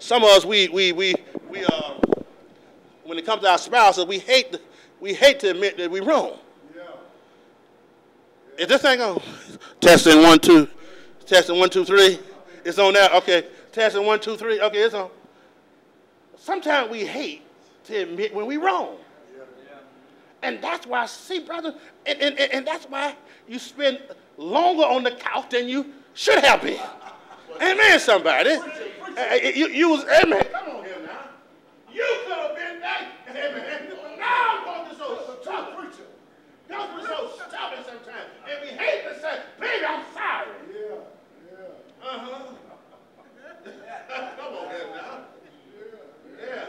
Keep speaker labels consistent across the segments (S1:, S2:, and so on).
S1: some of us, we, we, we, we uh, when it comes to our spouses, we hate, to, we hate to admit that we're wrong. Is this thing on? Testing one, two. Testing one, two, three. It's on now. Okay. Testing one, two, three. Okay, it's on. Sometimes we hate to admit when we're wrong. And that's why, see, brother, and, and, and that's why you spend longer on the couch than you should have been. Amen, somebody. Uh, You, you was, amen. Come on here now. You could have been that. Amen. Now I'm going to so tough. Don't be so stubborn sometimes. And we hate to say, baby, I'm sorry. Uh-huh. Come on here now. Yeah.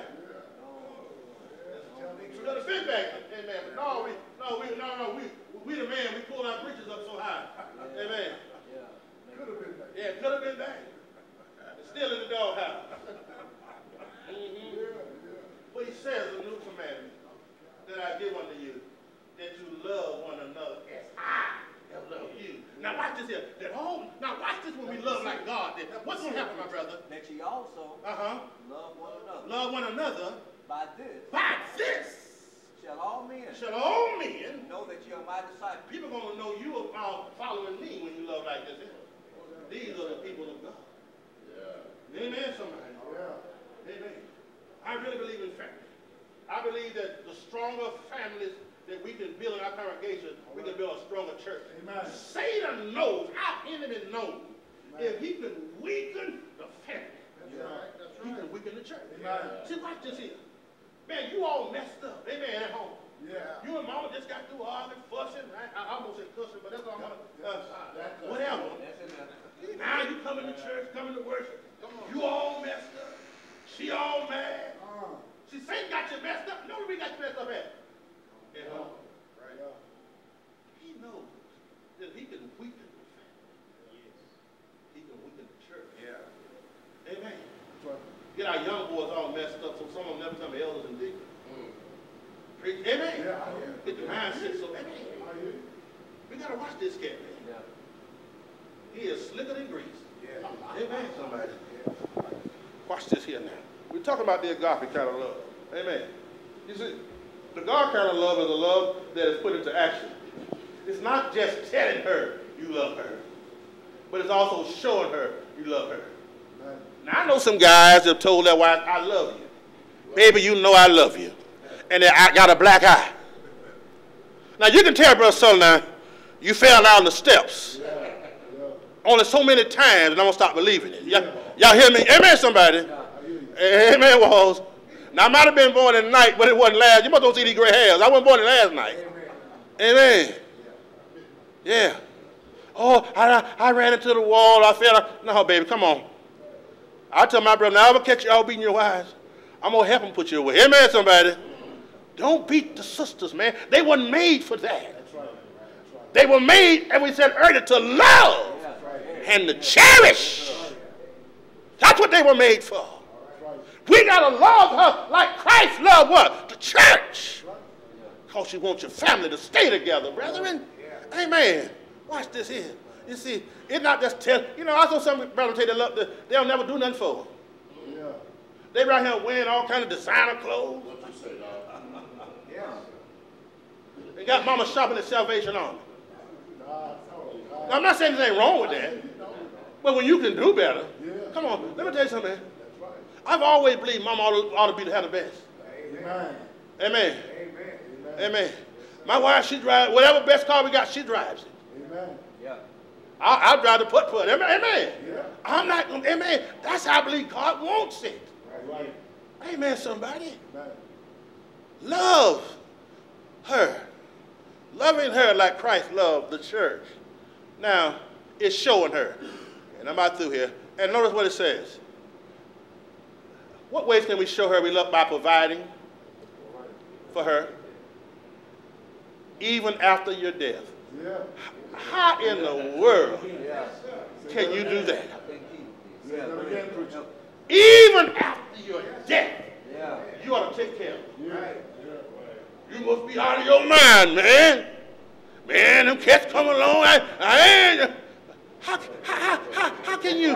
S1: We got a fit back. Amen. But no, we, no, we, no, no, we, we the man. We pull our preachers up so high. Amen. Yeah, could have been bad. It's still in the doghouse. mm-hmm. But he says a new commandment that I give unto you, that you love one another as I have loved you. Now watch this here. That whole, now watch this when we love like God did. What's going to happen, my brother?
S2: That ye also
S1: Uh-huh.
S2: love one another.
S1: Love one another.
S2: By this
S1: By this
S2: shall all men
S1: shall all men,
S2: know that you are my disciples.
S1: people are going to know you are following me when you love like this. These are the people of God. Amen, somebody. Yeah. Amen. I really believe in family. I believe that the stronger families that we can build in our congregation, we can build a stronger church.
S3: Amen.
S1: Satan knows, our enemy knows, if he can weaken the family, he can weaken the church.
S3: Amen.
S1: See, watch this here. Man, you all messed up. Amen, at home.
S3: Yeah.
S1: You and mama just got through arguing, fussing. I, I almost said cussing, but that's all I'm gonna, uh, whatever. Now you coming to church, coming to worship. You all messed up. She all mad.
S3: Uh,
S1: See, Satan got you messed up. You know where we got you messed up at? At home.
S3: yeah.
S1: He knows that he can weaken the family. He can weaken the church.
S3: Yeah.
S1: Amen.
S3: Right.
S1: Get our young boys all messed up so some of them never come become elders and deacons. Preach. Amen.
S3: Yeah, I hear.
S1: Get the mindset so, amen.
S3: I hear you.
S1: We got to watch this cat, man.
S2: Yeah.
S1: He is slicker than grease.
S3: Yeah.
S1: Amen, somebody. Watch this here now. We're talking about the agape kind of love. Amen. You see, the God kind of love is a love that is put into action. It's not just telling her you love her, but it's also showing her you love her.
S3: Amen.
S1: Now, I know some guys that have told their wife, I love you. Baby, you know I love you. And I got a black eye. Now, you can tell, Brother Son, now, you fell down the steps only so many times, and I'm to stop believing it. Y'all, hear me? Amen, somebody. Amen, Walls. Now, I might have been born at night, but it wasn't last. You must don't see these gray hairs. I wasn't born last night. Amen. Yeah. Oh, I, I ran into the wall. I fell. No, baby, come on. I tell my brother, now I'm to catch y'all beating your wives. I'm to help them put you away. Amen, somebody. Don't beat the sisters, man. They weren't made for that. They were made, as we said earlier, to love and to cherish. That's what they were made for. We got to love her like Christ loved what? The church. Because you want your family to stay together, brethren. Amen. Watch this here. You see, it's not just tell. You know, I saw some brothers say they love the, they'll never do nothing for. them. They right here wearing all kind of designer clothes. They got mama shopping at Salvation Army. Now, I'm not saying there's anything wrong with that, but when you can do better, come on. Let me tell you something, man.
S3: That's right.
S1: I've always believed mama ought to, ought to be the have the best.
S3: Amen.
S1: Amen.
S3: Amen.
S1: Amen. My wife, she drives whatever best car we got, she drives it.
S3: Amen.
S2: Yeah.
S1: I, I drive the putt putt. Amen. Amen.
S3: Yeah.
S1: I'm not. Amen. That's how I believe God wants it.
S3: Right.
S1: Amen. Somebody
S3: Amen.
S1: love her, loving her like Christ loved the church. Now it's showing her, and I'm out through here. And notice what it says. What ways can we show her we love by providing for her, even after your death?
S3: Yeah.
S1: How in the world can you do that? Even after your death, you ought to take care of it.
S3: Yeah.
S1: You must be out of your mind, man. Man, them cats come along. I, I ain't. How, how, how, how, can you?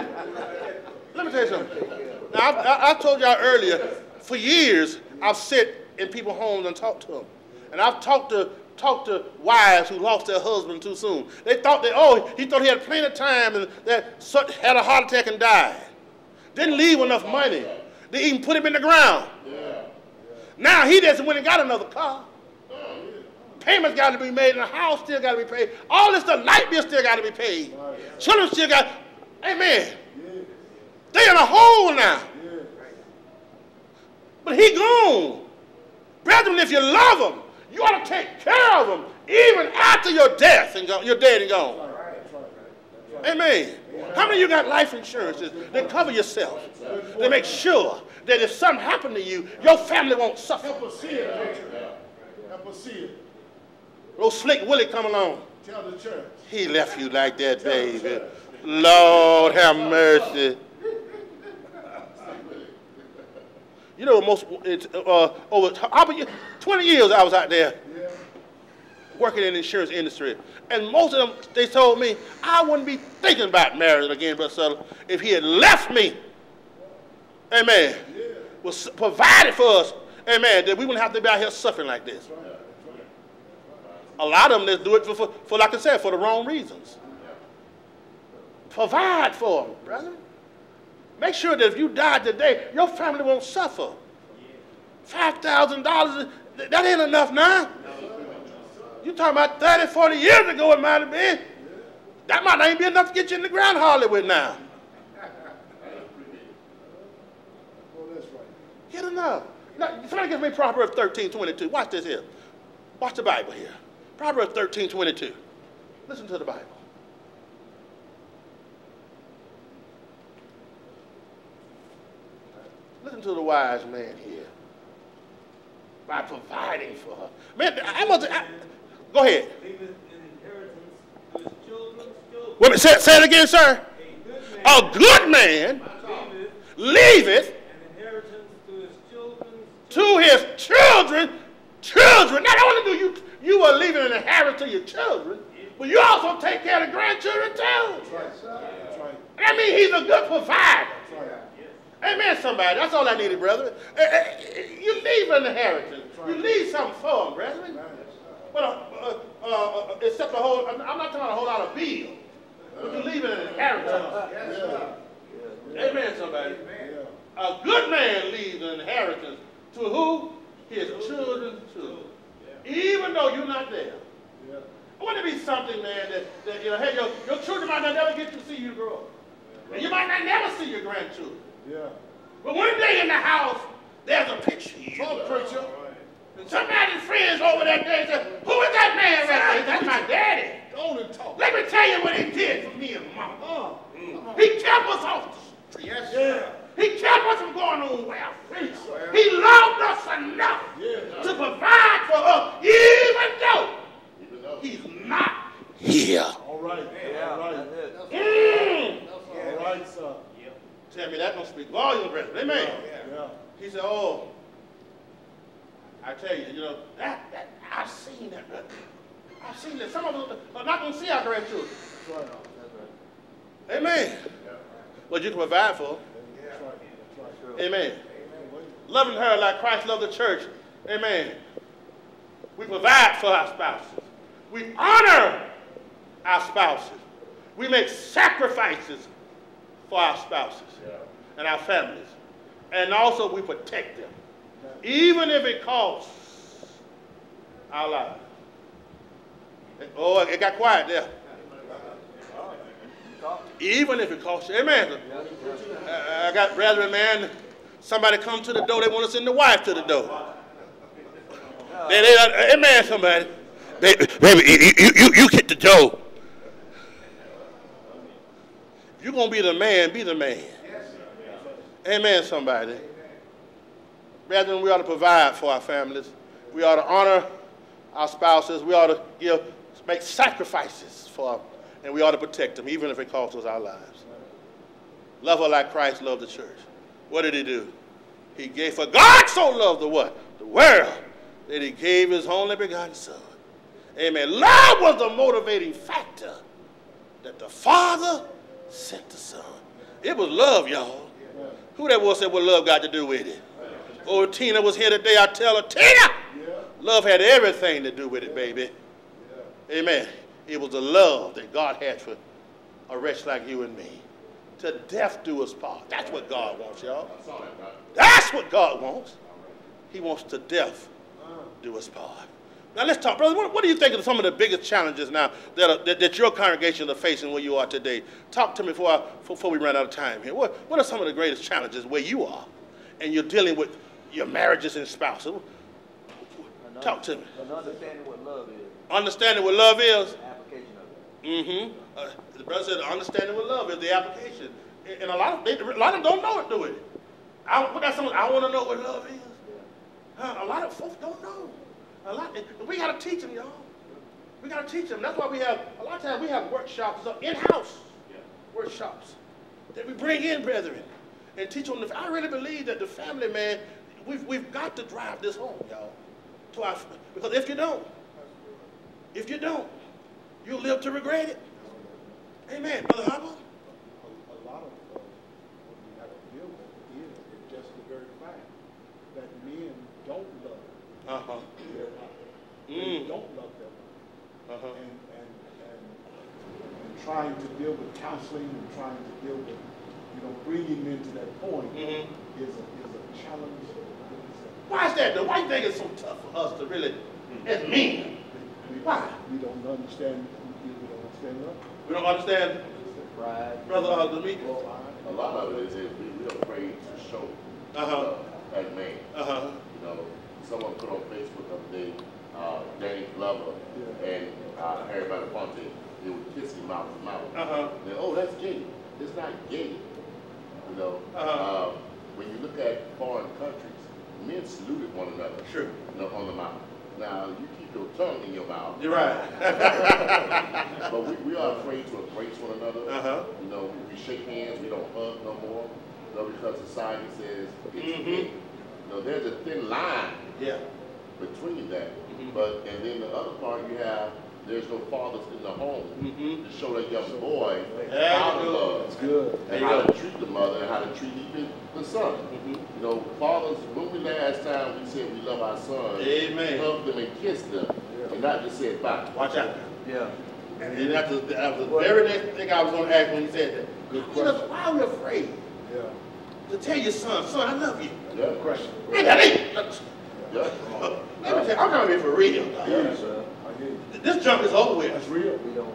S1: Let me tell you something. Now, I, I, told y'all earlier, for years, I've sat in people's homes and talked to them. And I've talked to, talked to wives who lost their husband too soon. They thought that, oh, he thought he had plenty of time and that had a heart attack and died. Didn't leave enough money. They even put him in the ground. Now he just went and got another car. Payments got to be made, and the house still got to be paid. All this stuff, light bill still got to be paid. Children still got, amen. They in a hole now. But he gone. Brethren, if you love him, you ought to take care of him even after your death and go, you're dead and gone. Amen. How many of you got life insurances that cover yourself? to make sure that if something happened to you, your family won't suffer.
S3: Help us see it. Help us see it.
S1: Old Slick Willie come along.
S3: Tell the church.
S1: He left you like that, baby. Lord have mercy. You know, most it's, uh, over how many, 20 years I was out there. Working in the insurance industry, and most of them they told me I wouldn't be thinking about marrying again, Brother Suttle, if he had left me. Amen. Was provided for us. Amen. That we wouldn't have to be out here suffering like this. A lot of them just do it for, for, for, like I said, for the wrong reasons. Provide for them, brother. Make sure that if you die today, your family won't suffer. $5,000, that ain't enough now. You talking about 30, 40 years ago it might have been. That might not even be enough to get you in the ground Hollywood now.
S3: That's right.
S1: Get enough. Now, somebody give me Proverbs 13, 22. Watch this here. Watch the Bible here. Proverbs 13, 22. Listen to the Bible. Listen to the wise man here. By providing for her. Man, I must. I, go ahead.
S4: leaveth an to his children.
S1: Wait say, say it again, sir.
S4: A good man
S1: A good man
S4: leaveth
S1: leaveth
S4: an inheritance to his children's
S1: to his children, children. Not only do you you are leaving an inheritance to your children, but you also take care of the grandchildren too.
S3: That's right. That's right.
S1: That means he's a good provider.
S3: Right.
S1: Amen, somebody. That's all I needed, brother. Eh, eh, You leave an inheritance. You leave something for them, brethren. But uh, uh, uh, uh, except a whole, I'm not talking about a whole lot of bills, but you leave an inheritance. Amen, somebody. A good man leaves an inheritance to who? His children's children. Even though you're not there. Wouldn't it be something, man, that, that you know, hey, your, your children might not never get to see you grow up. And you might not never see your grandchildren.
S3: Yeah.
S1: But one day in the house, there's a picture.
S3: Talk, preacher.
S1: And somebody's friends over that day said, who is that man right there? That's my daddy.
S3: Go on and talk.
S1: Let me tell you what he did for me and mama.
S3: Oh.
S1: He kept us off the street.
S3: Yes, yeah.
S1: He kept us from going on welfare. He loved us enough
S3: Yeah.
S1: to provide for us, even though he's not here.
S3: All right. All right.
S1: Mm.
S3: All right, sir.
S1: Tell me that don't speak volumes, brethren. Amen.
S3: Yeah.
S1: He said, oh, I tell you, you know, that, that I've seen that. I've seen that. Some of us are not going to see our grandchildren.
S3: That's right. That's right.
S1: Amen. But you can provide for them.
S3: That's right. That's right.
S1: Amen. Loving her like Christ loved the church. Amen. We provide for our spouses. We honor our spouses. We make sacrifices for our spouses and our families. And also we protect them. Even if it costs our lives. Oh, it got quiet there. Even if it costs you. Amen. I I got brethren, man. Somebody come to the door, they want to send the wife to the door. They, they, uh, amen, somebody. Baby, baby you, you, you, you get the door. You're going to be the man, be the man. Amen, somebody. Brethren, we ought to provide for our families. We ought to honor our spouses. We ought to give, make sacrifices for them. And we ought to protect them, even if it costs us our lives. Love her like Christ loved the church. What did he do? He gave, for God so loved the what? The world, that he gave his only begotten son. Amen. Love was the motivating factor that the Father sent the Son. It was love, y'all. Who that was said what love got to do with it? Oh, Tina was here today. I tell her, Tina,
S3: Yeah.
S1: love had everything to do with it, baby. Amen. It was the love that God had for a wretch like you and me. To death do us part. That's what God wants, y'all. That's what God wants. He wants to death do us part. Now let's talk, brother. What, what do you think of some of the biggest challenges now that, are, that, that your congregation are facing where you are today? Talk to me before, I, before we run out of time here. What, what are some of the greatest challenges where you are and you're dealing with your marriages and spouses? Talk to me.
S2: Understanding what love is,
S1: Understanding what love is.
S2: the application of it.
S1: Mm-hmm. Uh, the brother said, understanding what love is, the application. And, and a lot of they, a lot of them don't know it, do it. I, that's something, I want to know what love is. Huh? A lot of folks don't know. A lot. We got to teach them, y'all. We got to teach them. That's why we have a lot of times we have workshops up in house. Workshops that we bring in, brethren, and teach them. The, I really believe that the family, man, we've we've got to drive this home, y'all. To our, because if you don't, if you don't, you'll live to regret it. Amen, brother Hubble.
S3: A, a lot of uh, what we have to deal with is, is just the very fact that men don't love
S1: Uh huh.
S3: their. They
S1: Mm.
S3: don't love their wife.
S1: Uh huh.
S3: And, and, and, and trying to deal with counseling and trying to deal with, you know, bringing men to that point
S1: Mhm.
S3: is a, is a challenge. It's
S1: Why is that though? Why you think it's so tough for us to really, as men,
S3: we-
S1: Why?
S3: We don't understand, we we don't understand love.
S1: we don't understand,
S2: Pride.
S1: brother uh, Demetrius?
S5: A lot of it is, is we, we're afraid to show
S1: Uh-huh.
S5: love as men.
S1: Uh huh.
S5: You know, someone put on Facebook the other day, uh, Danny Glover
S3: Yeah.
S5: and uh, Harry Belafonte, they would kiss him mouth to mouth.
S1: Uh-huh.
S5: Then, oh, that's gay. It's not gay. You know,
S1: Uh-huh.
S5: um, when you look at foreign countries, men saluted one another.
S1: True.
S5: You on the mouth. Now, you keep your tongue in your mouth.
S1: You're right.
S5: But we, we are afraid to embrace one another.
S1: Uh-huh.
S5: You know, we, we shake hands, we don't hug no more. You know, because society says it's
S1: Mhm.
S5: gay. You know, there's a thin line
S1: yeah.
S5: between that.
S1: Mhm.
S5: But, and then the other part you have, there's no fathers in the home
S1: Mm-hmm.
S5: to show that young boy
S1: There
S5: how to love.
S3: That's good.
S5: And how
S1: go.
S5: to treat the mother and how to treat even the son.
S1: Mm-hmm.
S5: You know, fathers, when we last time we said we love our sons,
S1: Amen.
S5: hug them and kiss them, and not just say it back.
S1: Watch out.
S2: Yeah.
S1: And then that's the, that was the very next thing I was going to ask when you said that.
S3: Good question.
S1: why are we afraid
S3: Yeah.
S1: to tell your son, son, I love you?
S5: Yeah,
S3: Question.
S1: Man, that ain't. Let
S5: yeah.
S1: me tell you, I'm coming here for real. dog.
S3: Yeah.
S2: sir.
S3: I hear you.
S1: This junk is over with.
S3: That's real.
S2: We don't.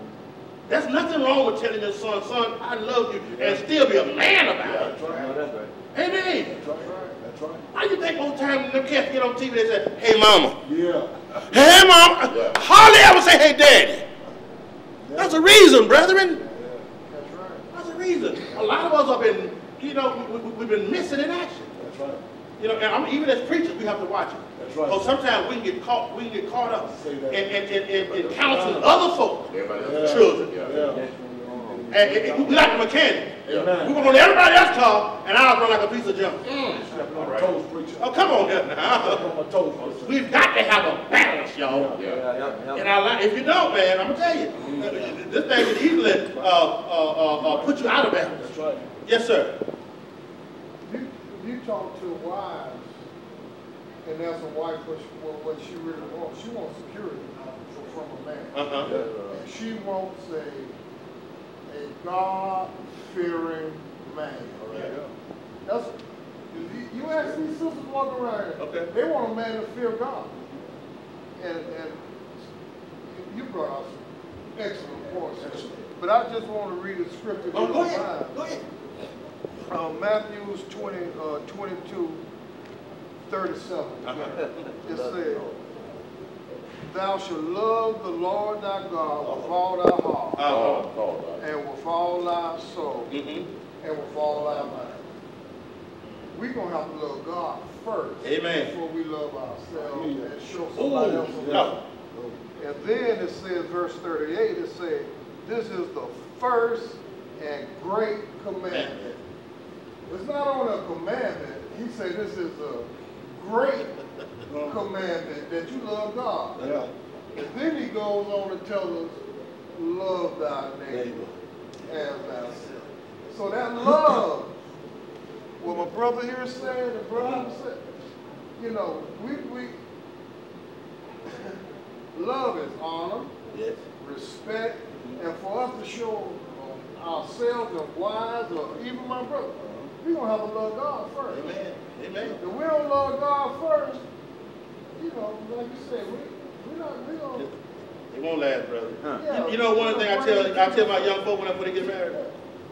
S1: There's nothing wrong with telling your son, son, I love you, and still be a man about it.
S3: That's
S2: No,
S3: right.
S2: that's right.
S1: Amen.
S3: That's right. That's right.
S1: Why you think most times them cats get on TV, they say, hey mama,
S3: Yeah.
S1: hey mama,
S5: Yeah.
S1: hardly ever say, hey daddy. That's a reason, brethren.
S3: That's right.
S1: That's a reason. A lot of us have been, you know, we, we, we've been missing in action.
S3: That's right.
S1: You know, and I mean, even as preachers, we have to watch it.
S3: That's right.
S1: Because sometimes we can get caught, we can get caught up in,
S3: that.
S1: in, in, in, in counseling other folk.
S3: Yeah.
S1: Children.
S5: Yeah.
S1: And, and- and we like the mechanic.
S3: Amen.
S1: We want everybody else talk, and I'll run like a piece of junk. Mm.
S3: Stepping on my toes, preacher.
S1: Oh, come on here now.
S3: toes.
S1: We've got to have a balance, y'all.
S5: Yeah.
S2: Yeah, help, help.
S1: In our life, if you don't, man, I'm gonna tell you, this thing can easily uh, uh, uh, uh, put you out of balance.
S3: That's right.
S1: Yes, sir.
S6: You, you talk to wives, and as a wife, what she, what, what she really wants, she wants security from, from a man.
S1: Uh huh.
S6: And she wants a, a God-fearing man. That's, you, you ask these sisters walking around here,
S1: Okay.
S6: they want a man to fear God. And, and you brought out some excellent points. But I just want to read a scripture.
S1: Oh, go ahead. Go ahead.
S6: Uh, Matthew's 20, uh, 22, 37.
S1: Uh-huh.
S6: It says, Thou shalt love the Lord thy God with all thy heart,
S1: Uh-huh.
S5: Oh, oh, right.
S6: and with all thy soul,
S1: Mm-hmm.
S6: and with all thy mind. We're going to have to love God first.
S1: Amen.
S6: Before we love ourselves and show somebody else
S1: Ooh,
S6: a
S1: no.
S6: And then it says, verse 38, it says, This is the first and great commandment. It's not only a commandment, he said this is a great commandment that you love God.
S3: Yeah.
S6: And then he goes on to tell us, love thy neighbor as thyself. So that love what my brother here said, and brother said, you know, we, we, love is honor,
S1: Yes.
S6: respect, and for us to show uh, ourselves and wives, or even my brother, we gonna have to love God first.
S1: Amen. Amen.
S6: If we don't love God first, you know, like you said, we, we not, we don't,
S1: It won't last, brother.
S6: yeah.
S1: You, you know one thing I tell I tell my young folk when I when they get married.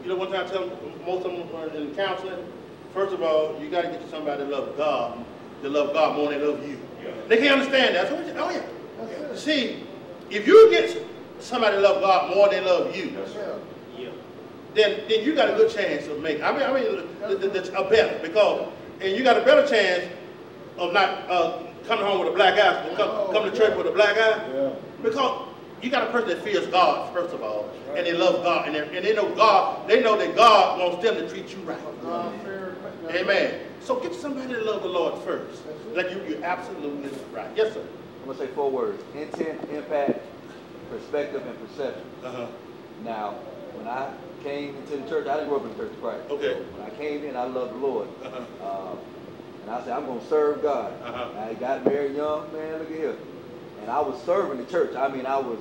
S1: You know one thing I tell them, most of them are in counseling. First of all, you got to get to somebody that loves God, that love God more than they love you. They can't understand that. So, oh yeah.
S6: That's.
S1: See, if you get somebody that love God more than they love you,
S6: Yeah.
S1: then then you got a good chance of making. I mean, I mean, the, the, the, a better because, and you got a better chance of not uh, coming home with a black eye, come, come to church with a black eye.
S3: Yeah.
S1: Because you got a person that fears God, first of all, and they love God, and they, and they know God, they know that God wants them to treat you right.
S6: Fear.
S1: Amen. So get somebody to love the Lord first. Like you, you're absolutely right. Yes, sir.
S2: I'm gonna say four words: intent, impact, perspective, and perception.
S1: Uh-huh.
S2: Now, when I came into the church, I didn't grow up in the Church of Christ.
S1: Okay.
S2: When I came in, I loved the Lord.
S1: Uh-huh.
S2: Uh, and I said, I'm gonna serve God.
S1: Uh-huh.
S2: I got married young, man, look at here. And I was serving the church. I mean, I was,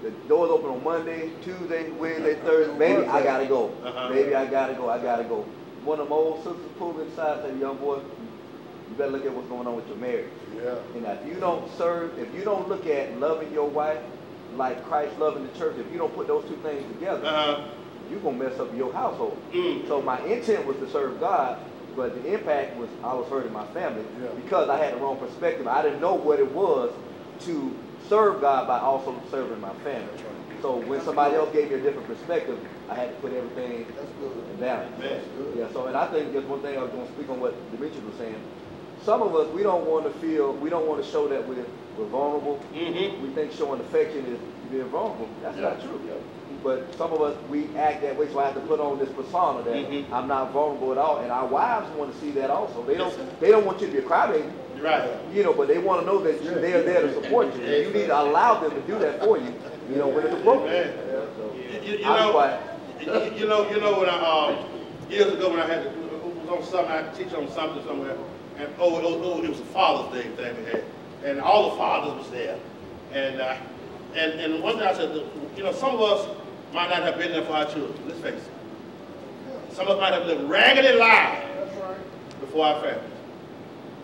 S2: the doors open on Monday, Tuesday, Wednesday, Thursday. Maybe I gotta go.
S1: Uh-huh.
S2: Baby, I gotta go, I gotta go. One of my old sisters pulled me aside and said, young boy, you better look at what's going on with your marriage.
S6: Yeah.
S2: And if you don't serve, if you don't look at loving your wife like Christ loving the church, if you don't put those two things together,
S1: Uh-huh.
S2: you're gonna mess up your household.
S1: Mm.
S2: So my intent was to serve God, but the impact was I was hurting my family
S6: Yeah.
S2: because I had the wrong perspective. I didn't know what it was to serve God by also serving my family. So when somebody else gave me a different perspective, I had to put everything
S6: That's good.
S2: in balance. Yeah, so and I think just one thing I was gonna speak on what Demetrius was saying. Some of us we don't want to feel we don't want to show that we're we're vulnerable.
S1: Mm-hmm.
S2: We think showing affection is being vulnerable. That's not
S5: Yeah.
S2: true. But some of us we act that way, so I have to put on this persona that
S1: Mhm.
S2: I'm not vulnerable at all. And our wives want to see that also. They don't they don't want you to be a crybaby,
S1: right.
S2: you know, but they want to know that you, they are there to support you. And you need to allow them to do that for you, you know, when it's appropriate.
S1: Amen.
S2: Yeah, so
S1: You, you, you
S2: I'm
S1: know,
S2: quiet.
S1: you, you know, you know when I um, years ago when I had to, it was on something I had to teach on something somewhere, and oh, oh, oh it was a Father's Day thing we had, and all the fathers was there, and uh, and and one thing I said, you know, some of us might not have been there for our children. Let's face it. Some of us might have lived raggedy lives before our families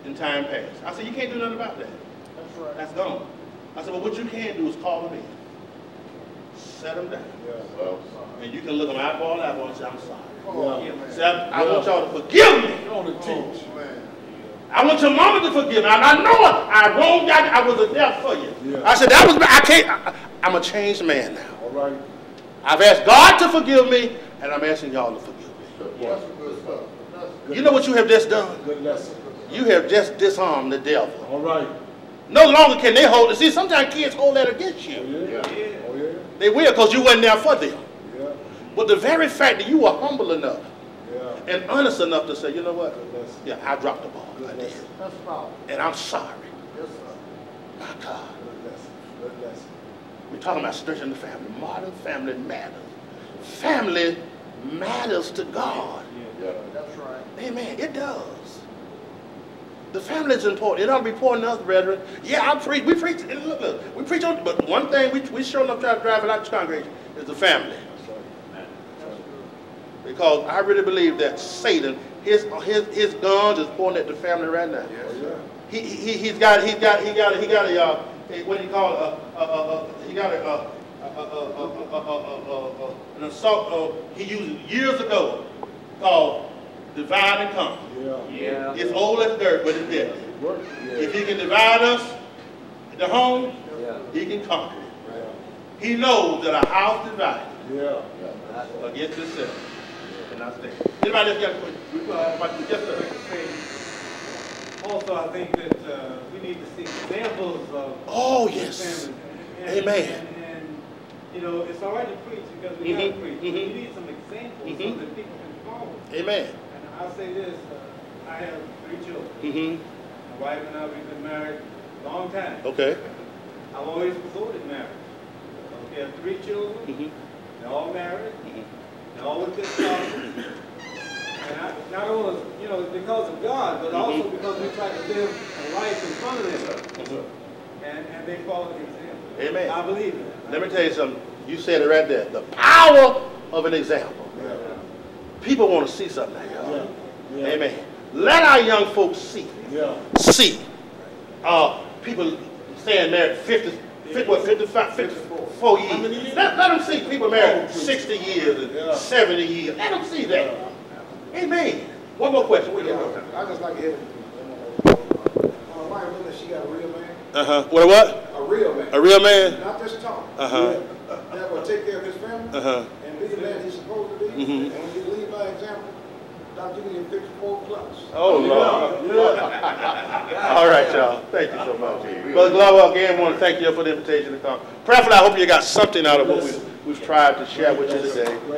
S1: in time past. I said, you can't do nothing about that.
S6: That's right.
S1: That's gone. I said, well, what you can do is call them in, set them down.
S5: Well,
S1: And you can look them eyeball to eyeball and say, I'm sorry.
S6: Oh,
S3: Yeah.
S6: man.
S1: Say, I, I want y'all to forgive me.
S3: You want to teach.
S6: Oh, man.
S1: I want your mama to forgive me. And I know it. I wronged you. I was a death for you.
S3: Yeah.
S1: I said, that was, I can't, I, I'm a changed man now.
S3: All right.
S1: I've asked God to forgive me, and I'm asking y'all to forgive me.
S6: That's good stuff. That's good.
S1: You know what you have just done?
S3: Good lesson.
S1: You have just disarmed the devil.
S3: All right.
S1: No longer can they hold it. See, sometimes kids hold that against
S3: Oh,
S1: you.
S3: yeah. Oh, yeah.
S1: They will because you wasn't there for them.
S3: Yeah.
S1: But the very fact that you were humble enough
S3: Yeah.
S1: and honest enough to say, you know what?
S3: Good.
S1: Yeah, I dropped the ball. I
S3: Good
S1: did.
S6: That's powerful.
S1: And I'm sorry.
S6: Yes, sir.
S1: My God.
S3: Good lesson. Good lesson.
S1: We're talking about stretching the family. Modern family matters. Family matters to God.
S5: yeah.
S6: That's right.
S1: Amen. It does. The family is important. It ought to be important to us, brethren. Yeah, I preach. We preach. Look, look, we preach on. But one thing we we sure enough try to drive in out the congregation is the family. Because I really believe that Satan, his his his guns is pointing at the family right now.
S3: Yes, sir.
S1: He he he's got he got he got he got a uh, what do you call it? Uh, uh, uh, he got a. Uh, an assault uh, he used years ago called divide and conquer.
S3: Yeah.
S2: Yeah.
S1: It's old as dirt, but it's there.
S3: Work.
S1: If he can divide us, the home,
S2: Yeah.
S1: he can conquer it.
S3: Yeah.
S1: He knows that a house divided
S3: Yeah.
S1: against itself. And I stand. Anybody else got a question? We, uh, about to- Yes, sir.
S4: Also, I think that uh, we need to see examples of
S1: Oh, yes.
S4: families. And-
S1: Amen.
S4: And, and, you know, it's all right to preach because we gotta
S1: Mhm,
S4: preach.
S1: mhm.
S4: We need some examples
S1: Mhm.
S4: so that people can follow.
S1: Amen.
S4: I'll say this, uh, I have three children.
S1: Mm-hmm.
S4: My wife and I, we've been married a long time.
S1: Okay.
S4: I've always supported marriage. We have three children,
S1: Mm-hmm.
S4: they're all married,
S1: Mhm.
S4: they're all with good spouses. And I, not only, you know, because of God, but also
S1: Mm-hmm.
S4: because we try to live a life in front of them. And, and they follow the example.
S1: Amen.
S4: I believe that.
S1: Let me tell you something. You said it right there. The power of an example. People want to see something like y'all. Amen. Let our young folks see.
S3: Yeah.
S1: See. Uh, people staying married 50, 50 what, 55, 54 years. Let, let them see people married 60 years and
S3: Yeah.
S1: 70 years. Let them see that. Amen. One more question. What you?
S7: I just like to hear, uh, my woman, she got a real man,
S1: Uh-huh. What, what?
S7: a real man,
S1: A real man?
S7: not just talk.
S1: Uh-huh.
S7: That will take care of his family
S1: Uh-huh.
S7: and be the man he's supposed to be.
S1: Mhm.
S7: And when you lead by example, Dr. Lee fifty-four plus.
S1: Oh, Lord. All right, y'all. Thank you so much. Brother Glover, again, want to thank you for the invitation to come. Prayerfully, I hope you got something out of what we've, we've tried to share with you today.